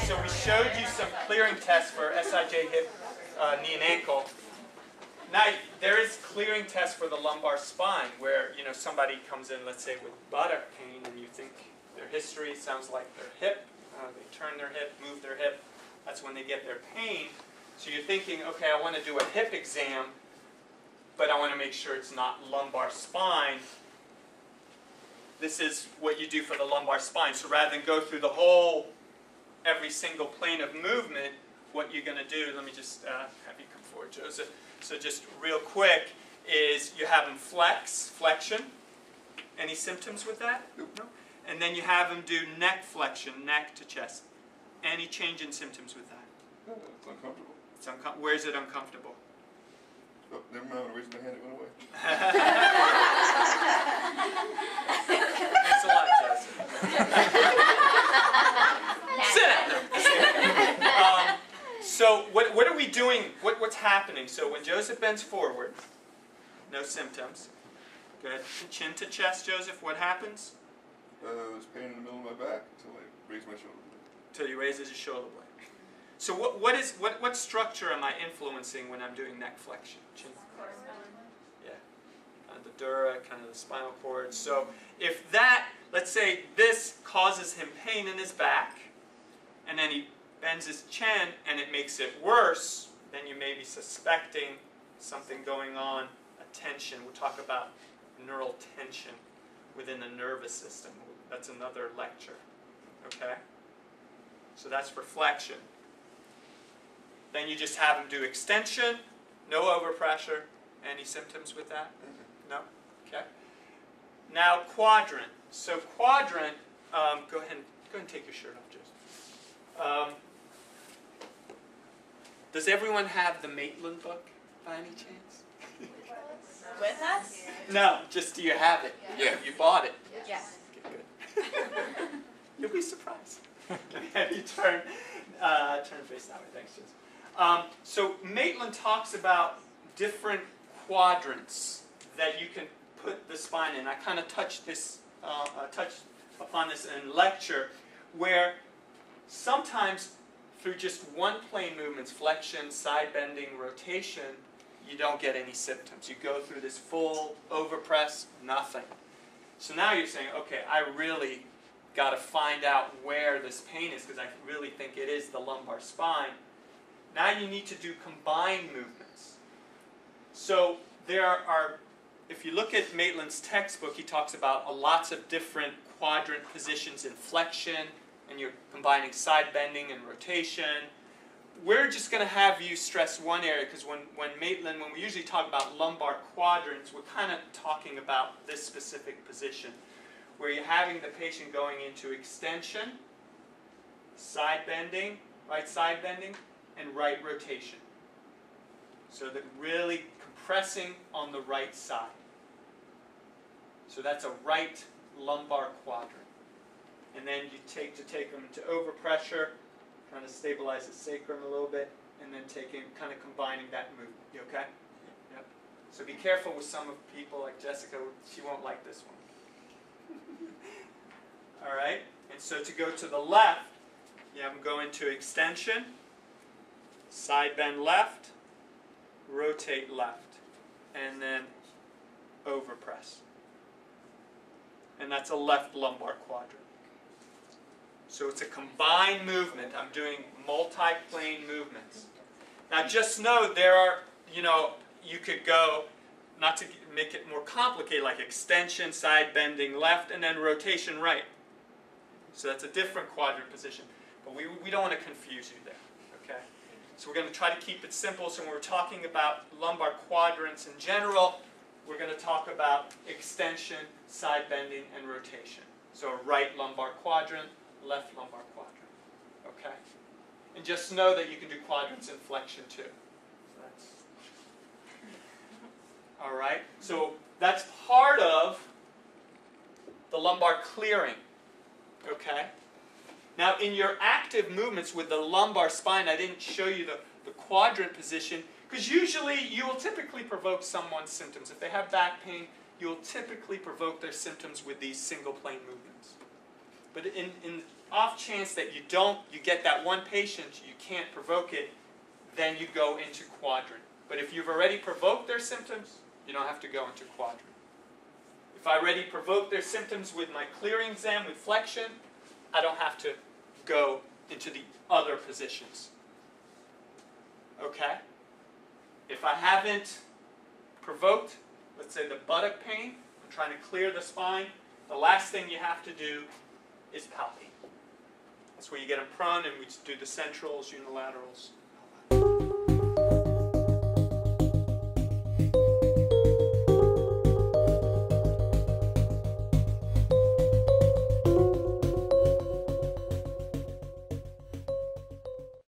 So, we showed you some clearing tests for SIJ hip, uh, knee and ankle. Now, there is clearing tests for the lumbar spine where, you know, somebody comes in, let's say, with buttock pain and you think their history sounds like their hip. Uh, they turn their hip, move their hip. That's when they get their pain. So you're thinking, okay, I want to do a hip exam, but I want to make sure it's not lumbar spine. This is what you do for the lumbar spine. So rather than go through the whole, every single plane of movement, what you're going to do, let me just uh, have you come forward, Joseph. So just real quick, is you have them flex, flexion. Any symptoms with that? Nope. No? And then you have them do neck flexion, neck to chest. Any change in symptoms with that? Uh, It's uncomfortable. It's uncom- where is it uncomfortable? Oh, never mind, when I raised my hand, it went away. Thanks a lot, Joseph. Sit down. Um, so what, what are we doing? What, what's happening? So when Joseph bends forward, no symptoms. Good. Chin to chest, Joseph, what happens? Uh, there's pain in the middle of my back until I raise my shoulder. Until he raises his shoulder blade. So what, what, is, what, what structure am I influencing when I'm doing neck flexion? Chin. Yeah. Uh, the dura, kind of the spinal cord. So if that, let's say this causes him pain in his back, and then he bends his chin and it makes it worse, then you may be suspecting something going on, a tension. We'll talk about neural tension within the nervous system. That's another lecture. Okay? So that's for flexion. Then you just have him do extension, no overpressure. Any symptoms with that? No? Okay. Now quadrant. So quadrant, um, go ahead and go ahead and take your shirt off, Joseph. Um, does everyone have the Maitland book by any chance? With us? No, just do you have it? Yeah. You bought it. Yes. Okay, good. You'll be surprised. have you turn, uh, turn face that way. Thanks, Joseph. Um, so Maitland talks about different quadrants that you can put the spine in. I kind of touched this, uh, uh, touched upon this in lecture, where sometimes through just one plane movements, flexion, side bending, rotation, you don't get any symptoms. You go through this full overpress, nothing. So now you're saying, okay, I really got to find out where this pain is because I really think it is the lumbar spine. Now you need to do combined movements. So there are, if you look at Maitland's textbook, he talks about lots of different quadrant positions in flexion, and you're combining side bending and rotation. We're just going to have you stress one area because when, when Maitland, when we usually talk about lumbar quadrants, we're kind of talking about this specific position where you're having the patient going into extension, side bending, right side bending, and right rotation. So that really compressing on the right side. So that's a right lumbar quadrant. And then you take to take them to overpressure, kind of stabilize the sacrum a little bit, and then taking kind of combining that movement. You okay? Yep. So be careful with some of people like Jessica. She won't like this one. All right. And so to go to the left, you have them go into extension, side bend left, rotate left, and then overpress. And that's a left lumbar quadrant. So it's a combined movement. I'm doing multi-plane movements. Now just know there are, you know, you could go, not to make it more complicated, like extension, side bending left, and then rotation right. So that's a different quadrant position. But we, we don't want to confuse you there, okay? So we're going to try to keep it simple. So when we're talking about lumbar quadrants in general, we're going to talk about extension, side bending, and rotation. So a right lumbar quadrant, left lumbar quadrant. Okay? And just know that you can do quadrants in flexion too. All right. So that's part of the lumbar clearing. Okay? Now, in your active movements with the lumbar spine, I didn't show you the, the quadrant position because usually you will typically provoke someone's symptoms. If they have back pain, you will typically provoke their symptoms with these single plane movements. But in, in off chance that you don't, you get that one patient, you can't provoke it, then you go into quadrant. But if you've already provoked their symptoms, you don't have to go into quadrant. If I already provoked their symptoms with my clearing exam with flexion, I don't have to go into the other positions. Okay? If I haven't provoked, let's say the buttock pain, I'm trying to clear the spine, the last thing you have to do is palpate. That's where you get them prone and we do the centrals, unilaterals,